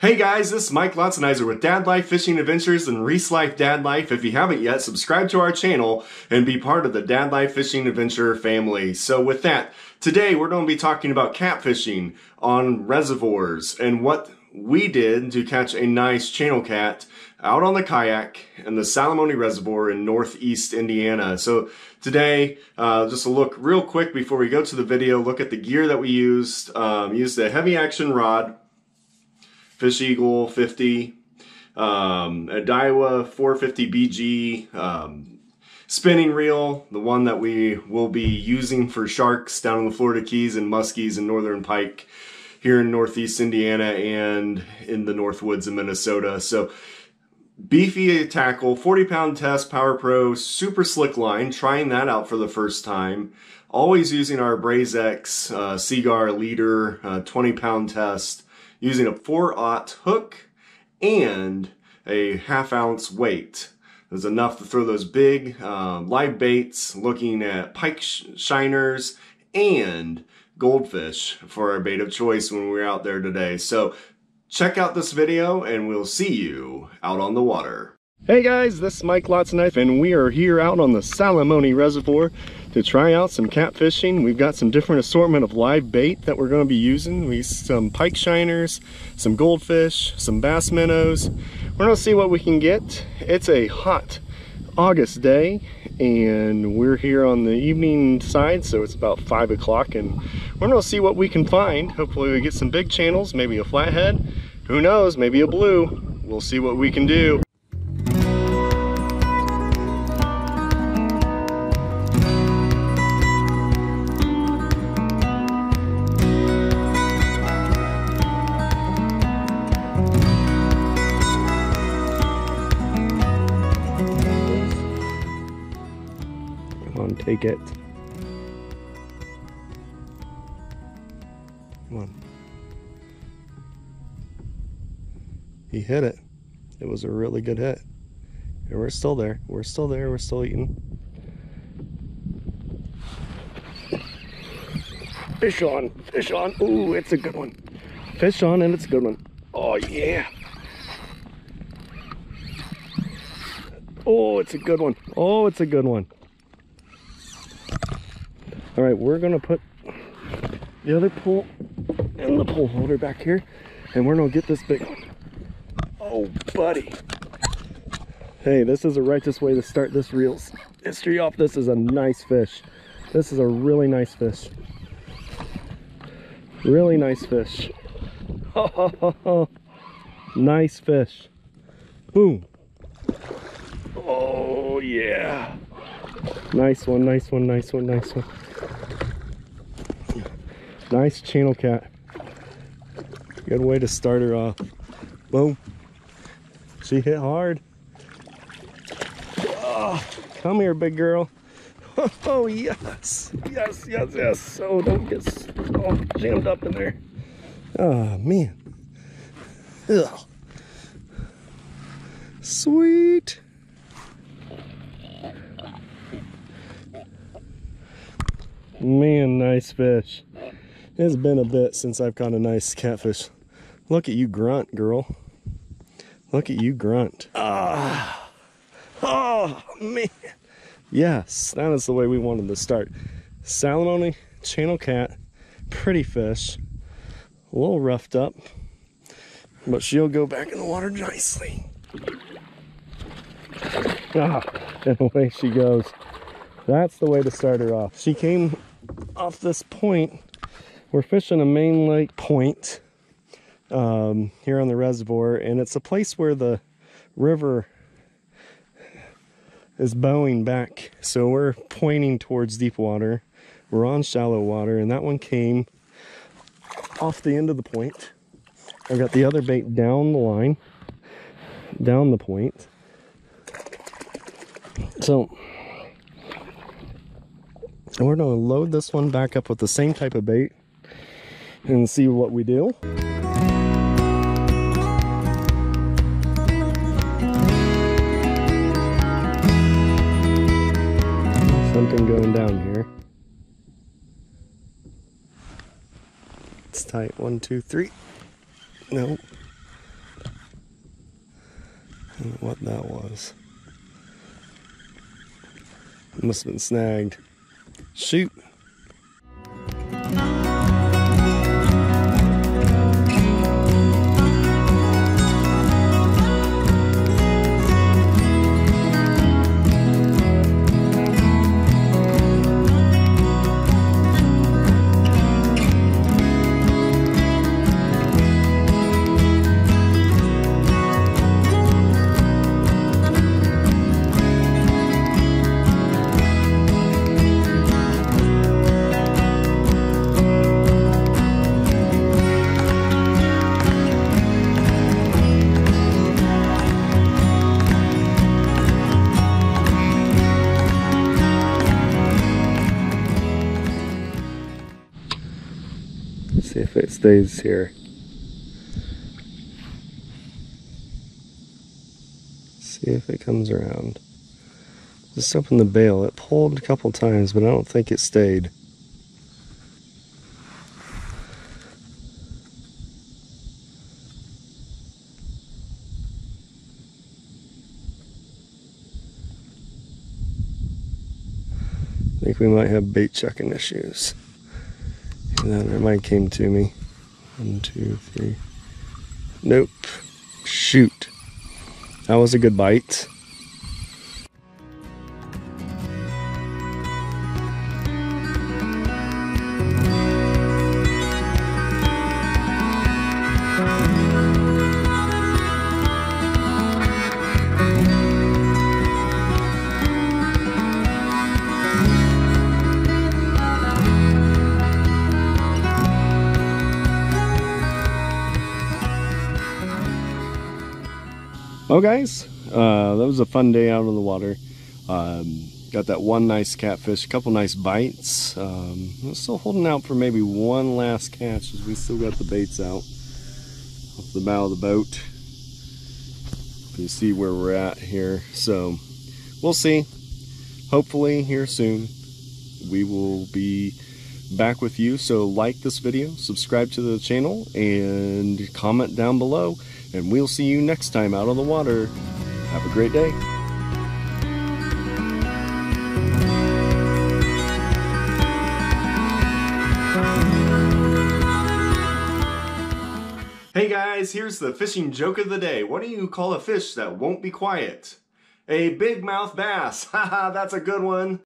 Hey guys, this is Mike Lautzenheiser with Dad Life Fishing Adventures and Reece Life Dad Life. If you haven't yet, subscribe to our channel and be part of the Dad Life Fishing Adventure family. So with that, today we're going to be talking about catfishing on reservoirs and what we did to catch a nice channel cat out on the kayak in the Salamonie Reservoir in northeast Indiana. So today, uh, just a look real quick before we go to the video, look at the gear that we used. Um, used a heavy action rod, Fish Eagle 50, um, a Daiwa 450 BG um, spinning reel, the one that we will be using for sharks down in the Florida Keys and muskies and northern pike here in northeast Indiana and in the North Woods of Minnesota. So beefy tackle, 40 pound test, Power Pro, super slick line, trying that out for the first time. Always using our AbrazX uh, Seaguar leader, uh, 20 pound test using a 4-aught hook and a half ounce weight. There's enough to throw those big um, live baits, looking at pike sh shiners and goldfish for our bait of choice when we're out there today. So check out this video and we'll see you out on the water. Hey guys, this is Mike Lautzenheiser and we are here out on the Salamonie Reservoir to try out some catfishing. We've got some different assortment of live bait that we're going to be using. We some pike shiners, some goldfish, some bass minnows. We're going to see what we can get. It's a hot August day and we're here on the evening side so it's about five o'clock and we're going to see what we can find. Hopefully we get some big channels, maybe a flathead. Who knows, maybe a blue. We'll see what we can do. Take it. Come on. He hit it. It was a really good hit. And we're still there. We're still there. We're still eating. Fish on. Fish on. Ooh, it's a good one. Fish on and it's a good one. Oh, yeah. Oh, it's a good one. Oh, it's a good one. All right, we're gonna put the other pole in the pole holder back here and we're gonna get this big one. Oh, buddy. Hey, this is the righteous way to start this reels history off. This is a nice fish. This is a really nice fish. Really nice fish. nice fish. Boom. Oh, yeah. Nice one, nice one, nice one, nice one. Nice channel cat. Good way to start her off. Boom. She hit hard. Oh, come here, big girl. Oh, yes. Yes, yes, yes. Oh, don't get all jammed up in there. Oh, man. Ugh. Sweet. Man, nice fish. It's been a bit since I've caught a nice catfish. Look at you grunt, girl. Look at you grunt. Ah. Oh, man. Yes, that is the way we wanted to start. Salamonie, channel cat, pretty fish. A little roughed up, but she'll go back in the water nicely. Ah, and away she goes. That's the way to start her off. She came off this point we're fishing a main lake point um, here on the reservoir, and it's a place where the river is bowing back. So we're pointing towards deep water. We're on shallow water, and that one came off the end of the point. I've got the other bait down the line, down the point. So we're gonna load this one back up with the same type of bait and see what we do. Something going down here. It's tight. One, two, three. No. what that was. It must have been snagged. Shoot. See if it stays here. See if it comes around. Just open the bail. It pulled a couple times, but I don't think it stayed. I think we might have bait checking issues. Then it might came to me. One, two, three. Nope. Shoot. That was a good bite. Well, guys, uh, that was a fun day out on the water. Um, got that one nice catfish, a couple nice bites. Um, I'm still holding out for maybe one last catch as we still got the baits out off the bow of the boat. You see where we're at here. So we'll see. Hopefully here soon we will be back with you. So like this video, subscribe to the channel, and comment down below. And we'll see you next time out on the water. Have a great day. Hey guys, here's the fishing joke of the day. What do you call a fish that won't be quiet? A big mouth bass. Haha, that's a good one.